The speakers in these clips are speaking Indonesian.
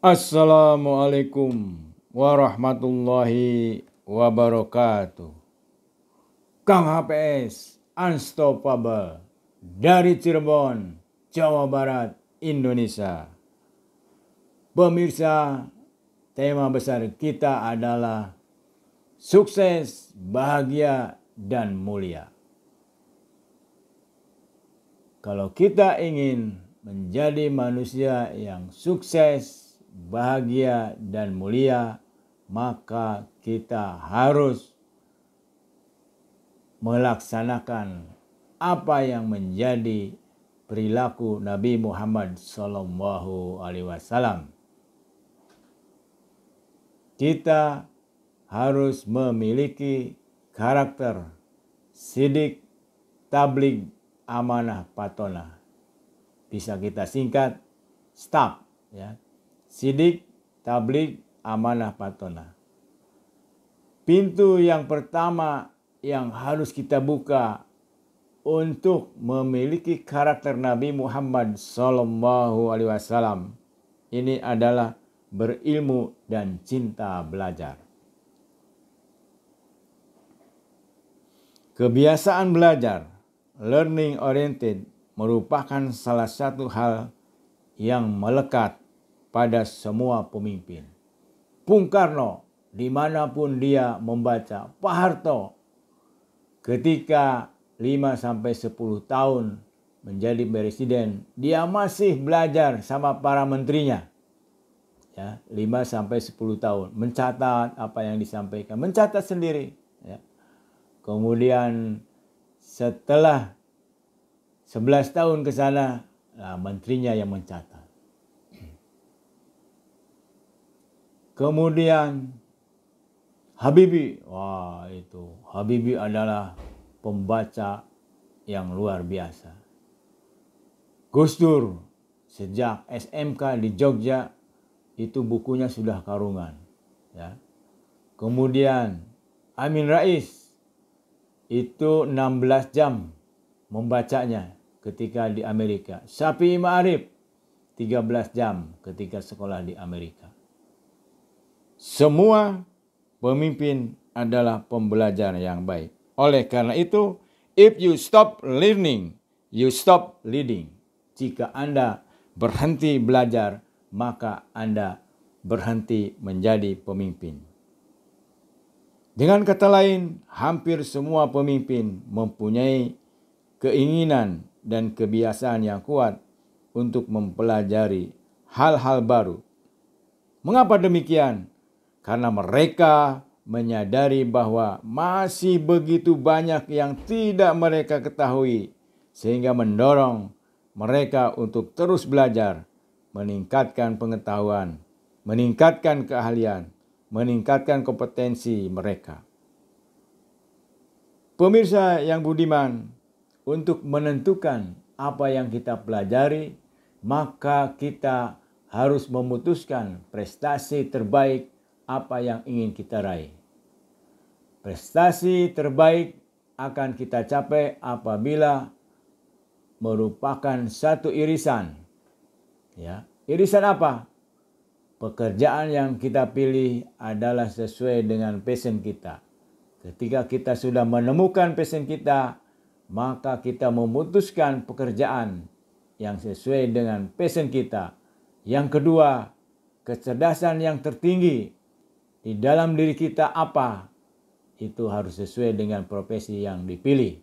Assalamualaikum warahmatullahi wabarakatuh. Kang HPS Unstoppable dari Cirebon, Jawa Barat, Indonesia. Pemirsa, tema besar kita adalah sukses, bahagia, dan mulia. Kalau kita ingin menjadi manusia yang sukses, bahagia, dan mulia, maka kita harus melaksanakan apa yang menjadi perilaku Nabi Muhammad Sallallahu Alaihi Wasallam. Kita harus memiliki karakter sidik, tablik, amanah, patona. Bisa kita singkat, stop. Ya. Sidik, tablik, amanah, patona. Pintu yang pertama yang harus kita buka untuk memiliki karakter Nabi Muhammad Sallallahu Alaihi Wasallam ini adalah berilmu dan cinta belajar. Kebiasaan belajar, learning oriented, merupakan salah satu hal yang melekat pada semua pemimpin. Bung Karno, di mana pun dia membaca, Pak Harto, ketika 5 sampai 10 tahun menjadi presiden, dia masih belajar sama para menterinya. Ya, 5 sampai 10 tahun mencatat apa yang disampaikan, mencatat sendiri, ya. Kemudian setelah 11 tahun ke sana, nah, menterinya yang mencatat. Kemudian Habibi, wah itu Habibi adalah pembaca yang luar biasa. Gus Dur sejak SMK di Jogja itu bukunya sudah karungan. Ya. Kemudian Amin Rais itu 16 jam membacanya ketika di Amerika. Sapi Ma'arif 13 jam ketika sekolah di Amerika. Semua pemimpin adalah pembelajar yang baik. Oleh karena itu, if you stop learning, you stop leading. Jika Anda berhenti belajar, maka Anda berhenti menjadi pemimpin. Dengan kata lain, hampir semua pemimpin mempunyai keinginan dan kebiasaan yang kuat untuk mempelajari hal-hal baru. Mengapa demikian? Karena mereka menyadari bahwa masih begitu banyak yang tidak mereka ketahui, sehingga mendorong mereka untuk terus belajar, meningkatkan pengetahuan, meningkatkan keahlian, meningkatkan kompetensi mereka. Pemirsa yang budiman, untuk menentukan apa yang kita pelajari, maka kita harus memutuskan prestasi terbaik apa yang ingin kita raih. Prestasi terbaik akan kita capai apabila merupakan satu irisan. Ya, irisan apa? Pekerjaan yang kita pilih adalah sesuai dengan passion kita. Ketika kita sudah menemukan passion kita, maka kita memutuskan pekerjaan yang sesuai dengan passion kita. Yang kedua, kecerdasan yang tertinggi di dalam diri kita apa itu harus sesuai dengan profesi yang dipilih.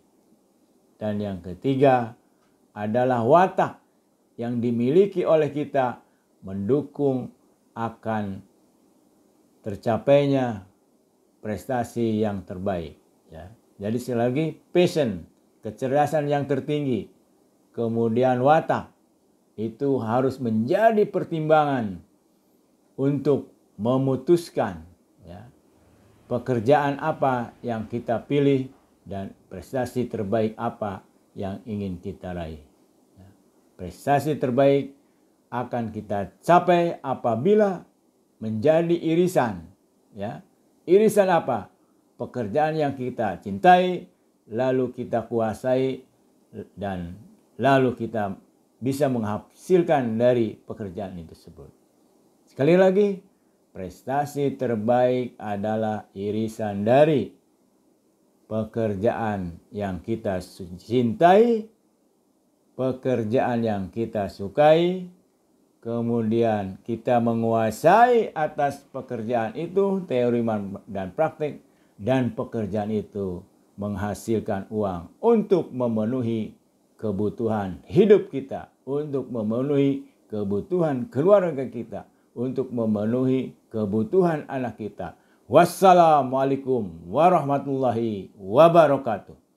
Dan yang ketiga adalah watak yang dimiliki oleh kita mendukung akan tercapainya prestasi yang terbaik. Ya. Jadi sekali lagi passion, kecerdasan yang tertinggi, kemudian watak itu harus menjadi pertimbangan untuk memutuskan pekerjaan apa yang kita pilih dan prestasi terbaik apa yang ingin kita raih. Ya, prestasi terbaik akan kita capai apabila menjadi irisan. Ya, irisan apa? Pekerjaan yang kita cintai, lalu kita kuasai dan lalu kita bisa menghasilkan dari pekerjaan itu tersebut. Sekali lagi, prestasi terbaik adalah irisan dari pekerjaan yang kita cintai, pekerjaan yang kita sukai, kemudian kita menguasai atas pekerjaan itu, teori dan praktik, dan pekerjaan itu menghasilkan uang untuk memenuhi kebutuhan hidup kita, untuk memenuhi kebutuhan keluarga kita, untuk memenuhi kebutuhan anak kita. Wassalamualaikum warahmatullahi wabarakatuh.